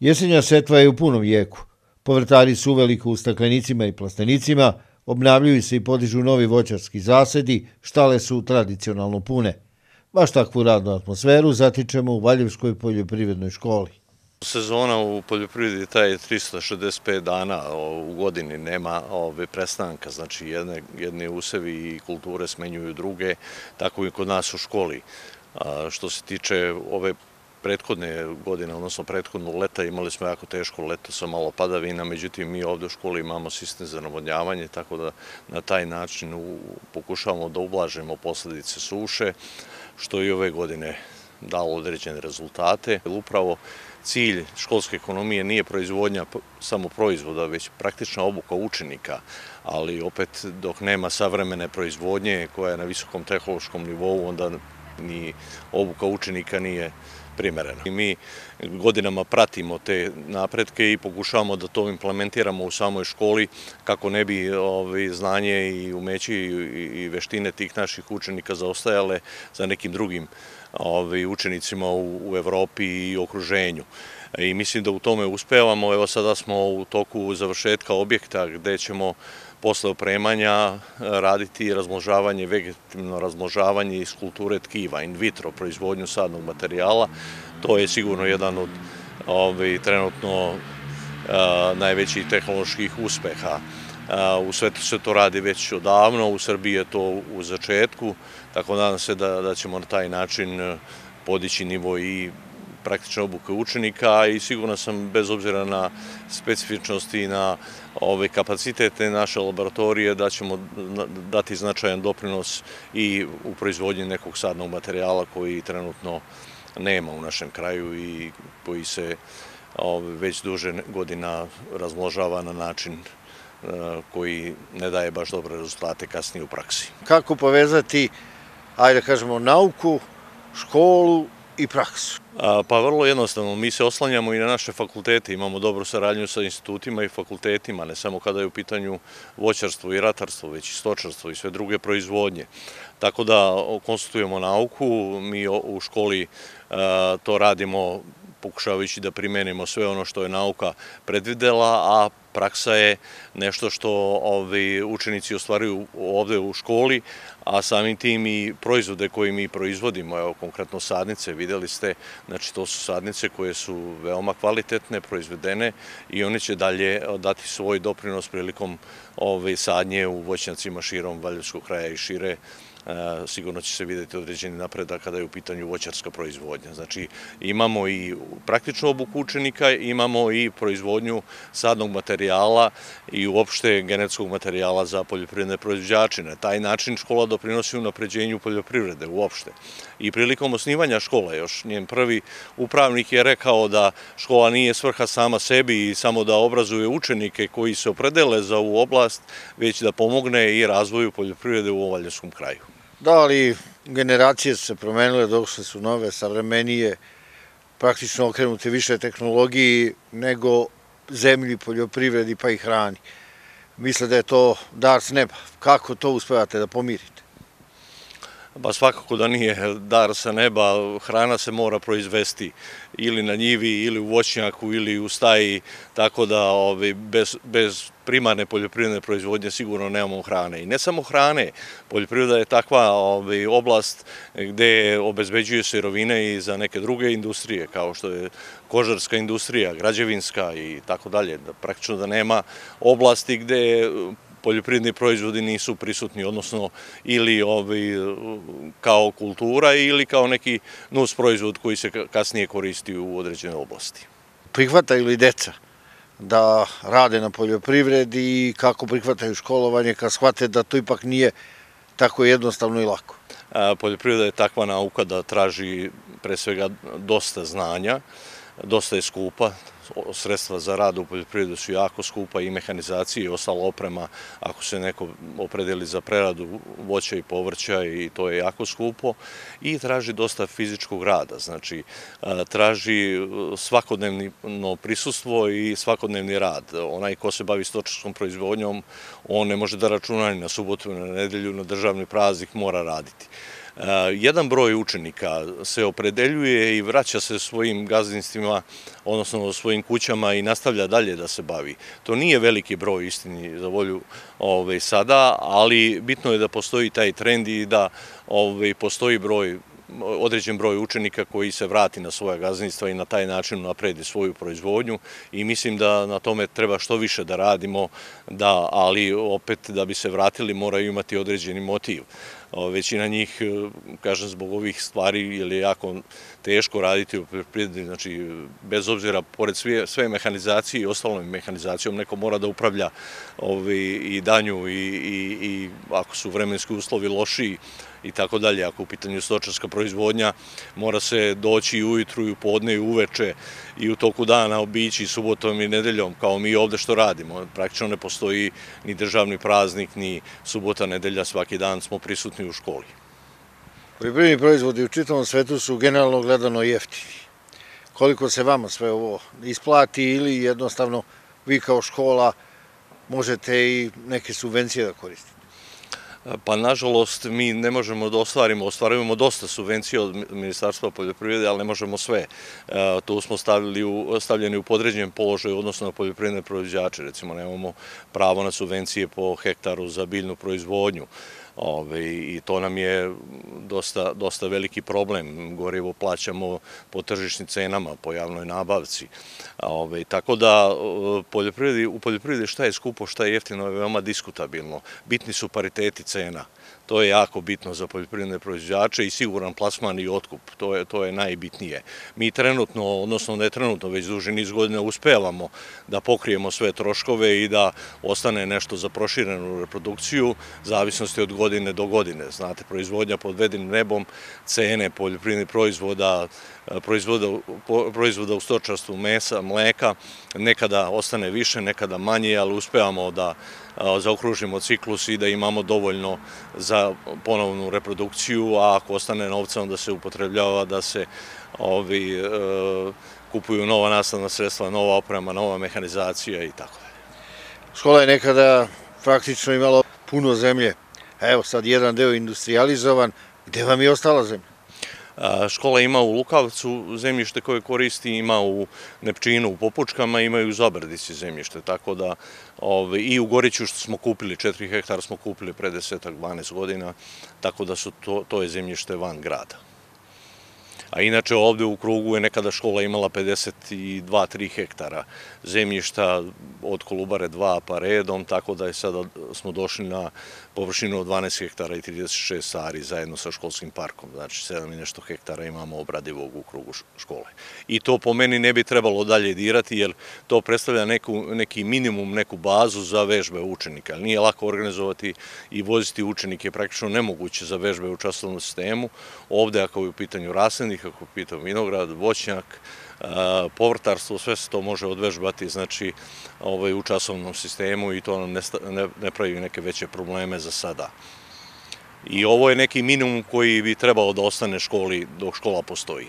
Jesenja setva je u punom jeku. Povrtari su uveliko u staklenicima i plastenicima, obnavljuju se i podižu novi voćarski zasedi, štale su tradicionalno pune. Baš takvu radnu atmosferu zatičemo u Valjevskoj poljoprivrednoj školi. Sezona u poljoprivredi taj 365 dana u godini nema ove prestanka, znači jedne, jedne usevi i kulture smenjuju druge, tako i kod nas u školi. što se tiče ove prethodne godine, odnosno prethodnog leta, imali smo jako teško leto sa malo padavina, međutim mi ovdje u školi imamo sistem za navodnjavanje, tako da na taj način pokušavamo da ublažemo posljedice suše, što i ove godine dalo određene rezultate. Upravo cilj školske ekonomije nije proizvodnja samo proizvoda, već praktična obuka učenika, ali opet dok nema savremene proizvodnje koja je na visokom tehnološkom nivou, onda ni obuka učenika nije primerena. Mi godinama pratimo te napredke i pokušavamo da to implementiramo u samoj školi kako ne bi ovaj, znanje i umeći i veštine tih naših učenika zaostajale za nekim drugim ovaj, učenicima u Evropi i okruženju. I mislim da u tome uspevamo. Evo sada smo u toku završetka objekta gde ćemo posle opremanja e, raditi razmnožavanje, vegetativno razmnožavanje iz kulture tkiva, in vitro proizvodnju sadnog materijala. To je sigurno jedan od ovaj, trenutno e, najvećih tehnoloških uspeha. E, u svetu se to radi već odavno, u Srbiji je to u začetku, tako nadam se da ćemo na taj način podići nivo i praktične obuke učenika i sigurno sam, bez obzira na specifičnosti i na ove kapacitete naše laboratorije, da ćemo dati značajan doprinos i u proizvodnji nekog sadnog materijala koji trenutno nema u našem kraju i koji se već duže godina razmnožava na način e, koji ne daje baš dobre rezultate kasnije u praksi. Kako povezati, ajde kažemo, nauku, školu i praksu? Pa vrlo jednostavno, mi se oslanjamo i na naše fakultete, imamo dobru saradnju sa institutima i fakultetima, ne samo kada je u pitanju voćarstvo i ratarstvo, već i stočarstvo i sve druge proizvodnje. Tako da konsultujemo nauku, mi u školi to radimo pokušavajući da primenimo sve ono što je nauka predvidela, a praksa je nešto što ovaj, učenici ostvaruju ovde u školi, a samim tim i proizvode koje mi proizvodimo, evo konkretno sadnice, videli ste, znači to su sadnice koje su veoma kvalitetne, proizvedene i one će dalje eh, dati svoj doprinos prilikom ovaj, sadnje u voćnjacima širom Valjevskog kraja i šire, E, sigurno će se vidjeti određeni napredak kada je u pitanju voćarska proizvodnja. Znači imamo i praktičnu obuku učenika, imamo i proizvodnju sadnog materijala i uopšte genetskog materijala za poljoprivredne proizvođače. Na taj način škola doprinosi u napređenju poljoprivrede uopšte. I prilikom osnivanja škole, još njen prvi upravnik je rekao da škola nije svrha sama sebi i samo da obrazuje učenike koji se opredele za ovu oblast, već da pomogne i razvoju poljoprivrede u ovaljenskom kraju. Da, ali generacije su se promenile, došle su nove, savremenije, praktično okrenute više tehnologiji nego zemlji, poljoprivredi pa i hrani. Misle da je to dar s neba. Kako to uspevate da pomirite? Ba svakako da nije dar sa neba, hrana se mora proizvesti ili na njivi, ili u voćnjaku, ili u staji, tako da ovaj, bez primarne poljoprivredne proizvodnje sigurno nemamo hrane. I ne samo hrane, poljoprivreda je takva ovaj, oblast gde obezbeđuje sirovine i za neke druge industrije, kao što je kožarska industrija, građevinska i tako dalje. Praktično da nema oblasti gde poljoprivredni proizvodi nisu prisutni, odnosno ili ovaj, kao kultura ili kao neki nus proizvod koji se kasnije koristi u određene oblasti. Prihvataju li deca da rade na poljoprivredi i kako prihvataju školovanje kad shvate da to ipak nije tako jednostavno i lako? Poljoprivreda je takva nauka da traži pre svega dosta znanja, dosta je skupa, sredstva za rad u poljoprivredu su jako skupa i mehanizacija i ostala oprema ako se neko opredeli za preradu voća i povrća i to je jako skupo i traži dosta fizičkog rada, znači e, traži e, svakodnevno prisustvo i svakodnevni rad. Onaj ko se bavi stočarskom proizvodnjom, on ne može da računa ni na subotu, na nedelju, na državni praznik, mora raditi. Eh, jedan broj učenika se opredeljuje i vraća se svojim gazdinstvima, odnosno svojim kućama i nastavlja dalje da se bavi. To nije veliki broj istini za volju ovaj, sada, ali bitno je da postoji taj trend i da ove, postoji broj određen broj učenika koji se vrati na svoje gazdinstva i na taj način napredi svoju proizvodnju i mislim da na tome treba što više da radimo, da, ali opet da bi se vratili moraju imati određeni motiv. Većina njih, e, kažem, zbog ovih stvari je jako teško raditi u poljoprivredi, znači bez obzira, pored sve mehanizacije i ostalom mehanizacijom, neko mora da upravlja ovaj, i danju i ako su vremenski uslovi lošiji, i tako dalje. Ako u pitanju stočarska proizvodnja, mora se doći i ujutru i u podne i uveče i u toku dana obići subotom i nedeljom, kao mi ovde što radimo. Praktično ne postoji ni državni praznik, ni subota, nedelja, svaki dan smo prisutni u školi. Poljoprivredni proizvodi u čitavom svetu su generalno gledano jeftini. Koliko se vama sve ovo isplati ili jednostavno vi kao škola možete i neke subvencije da koristite? Pa nažalost mi ne možemo da ostvarimo, ostvarujemo dosta subvencija od Ministarstva poljoprivrede, ali ne možemo sve. E, tu smo stavljeni u podređenjem položaju odnosno na poljoprivredne proizvođače, recimo nemamo pravo na subvencije po hektaru za biljnu proizvodnju. Ove, I to nam je dosta dosta veliki problem. Gorivo plaćamo po tržišnim cenama, po javnoj nabavci. Tako da e, poljoprivredi, u poljoprivredi šta je skupo, šta je jeftino je veoma diskutabilno. Bitni su pariteti cena. To je jako bitno za poljoprivredne proizvođače i siguran plasman i otkup. To je najbitnije. Mi trenutno, odnosno ne trenutno, već duže niz godina uspevamo da pokrijemo sve troškove i da ostane nešto za proširenu reprodukciju, zavisnosti od godine godine do godine. Znate, proizvodnja pod vedenim nebom, cene poljoprivrednih proizvoda, proizvoda proizvoda u stočarstvu mesa, mleka, nekada ostane više, nekada manje, ali uspevamo da zaokružimo ciklus i da imamo dovoljno za ponovnu reprodukciju, a ako ostane novca onda se upotrebljava da se ovi e, kupuju nova nastavna sredstva, nova oprema, nova mehanizacija i tako dalje. Škola je nekada praktično imala puno zemlje. Evo sad jedan deo industrializovan. Gde vam je ostala zemlja? Škola ima u Lukavcu zemljište koje koristi, ima u Nepčinu, u Popučkama, ima i u Zabrdici zemljište, tako da ovaj, i u Goriću što smo kupili, 4 hektara smo kupili pre desetak, 12 godina, tako da su to je zemljište van grada. A inače ovde u krugu je nekada škola imala 52-3 hektara zemljišta od Kolubare 2 pa redom, tako da je sada smo došli na površinu od 12 hektara i 36 ari zajedno sa školskim parkom. Znači 7 i nešto hektara imamo obradivog u krugu škole. I to po meni ne bi trebalo dalje dirati jer to predstavlja neku, neki minimum, neku bazu za vežbe učenika. Nije lako organizovati i voziti učenike, praktično nemoguće za vežbe u časovnom sistemu. Ovde ako je u pitanju raslednih nikako pitao vinograd, voćnjak, povrtarstvo, sve se to može odvežbati znači, ovaj, u časovnom sistemu i to nam ne ne pravi neke veće probleme za sada. I ovo je neki minimum koji bi trebalo da ostane školi dok škola postoji.